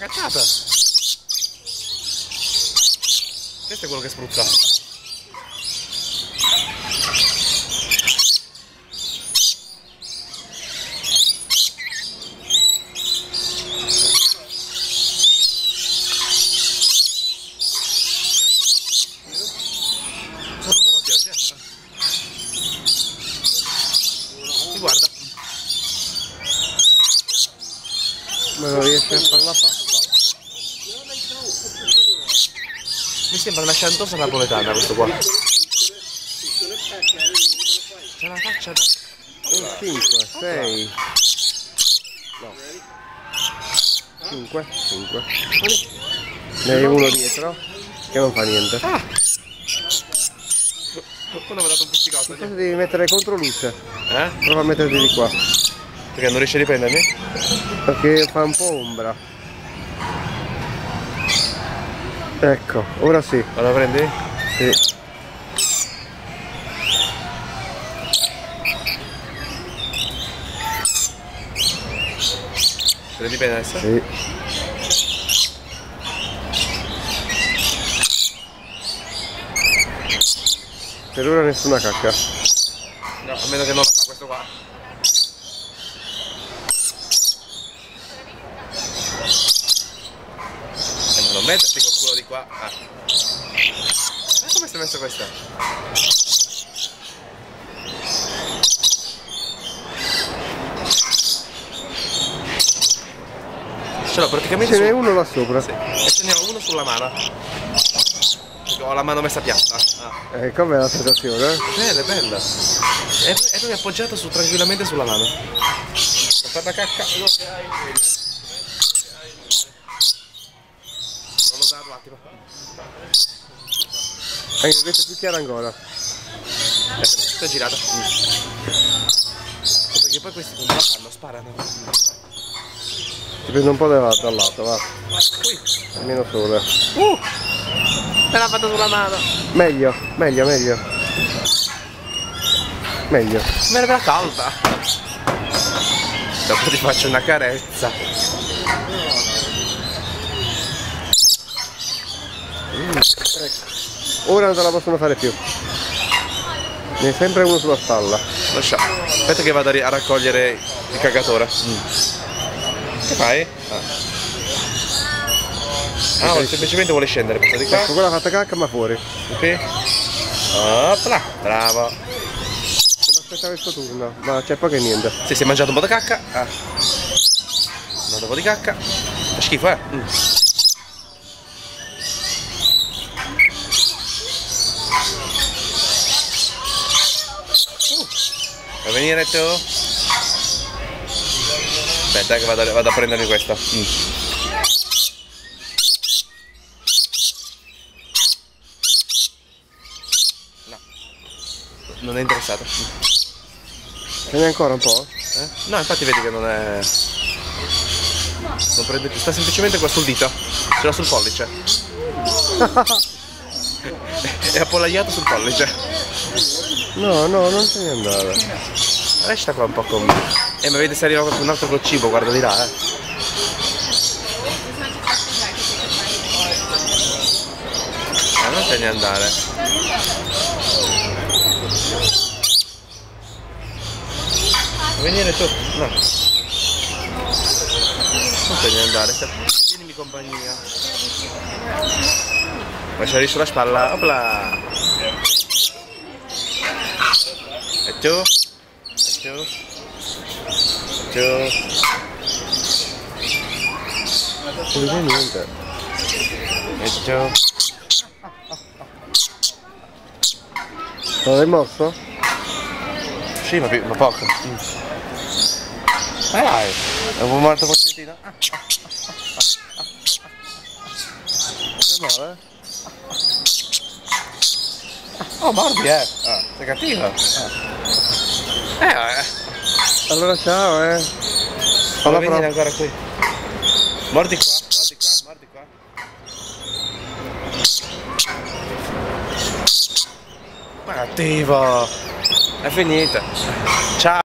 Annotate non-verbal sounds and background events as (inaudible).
cacciata! Questo è quello che spruzza. Guarda. Ma non riesce a fare la Mi sembra una chantosa napoletana questo qua. C'è la faccia da... 5, 6. No. 5, 5. Ne hai uno dietro che non fa niente. Ah! Uno mi ha dato un pizzicato. Cosa devi mettere contro luce? Eh? Prova a metterti di qua. Perché non riesci a riprendermi? Perché fa un po' ombra. Ecco, ora sì. Ma la prendi? sì. Te ne dipende adesso? Sì. Per ora nessuna cacca. No, a meno che non la fa questo qua. Eh, ma non metterti col culo di qua. Ah. Come stai messo questa? Ce l'ho praticamente Ce n'è su... uno là sopra. Sì. E ce n'è uno sulla mano. Perché ho la mano messa piatta. Ah. Eh, com'è la sensazione? Bella, bella. E poi, e poi appoggiato su, tranquillamente sulla mano. Fare la cacca. Non l'ho dato un attimo. Anche questa è più chiara ancora. Ecco, sto girata. Perché poi questi come la fanno? Sparano. Ti prendo un po' da- dal lato, va. Ui. Almeno sole. Uh! Me l'ha fatta sulla mano. Meglio, meglio, meglio. Meglio. Me l'aveva calda. Dopo ti faccio una carezza. Ora non te la possono fare più. Ne hai sempre uno sulla spalla. Lascia. Aspetta che vado a raccogliere il cagatore. Che fai? Ah, ah vuole- semplicemente vuole scendere questa di qua. Ecco, quella ha fatto cacca ma fuori. Ok. Opla, bravo. Devo aspettare il suo turno, ma c'è poco e niente. Sì, si è mangiato un po' di cacca. Ah. Un po' di cacca. Fa schifo, eh? Mm. Vuoi venire tu? Aspetta che vado, a- vado a prendermi questa. Mm. No. Non è interessato. Ce n'è ancora un po'? Eh? No, infatti vedi che non è. Non prende più, sta semplicemente qua sul dito. Ce l'ha sul pollice. (laughs) (laughs) è appollaiato sul pollice. No, no, non ce ne andare. Resta qua un po' con. Eh, ma vedi se arriva qualcun altro col cibo, guarda di là, eh. Non te ne andare. Vuoi venire tu? No. Non te ne andare, tienimi compagnia. Lasciare sulla spalla, opla! Tu? E tu? Tu? Non c'è niente. E tu? Non l'hai morso? Sì, ma, ma poco. Mm. Ma dai, è un morto poccettino. C'è male? Oh, mordi, eh. Ah, sei cattivo. Eh, eh. Allora ciao, eh. Falla Falla venire ancora qui. Mordi qua, mordi qua, mordi qua. Ma cattivo. È finita. Ciao.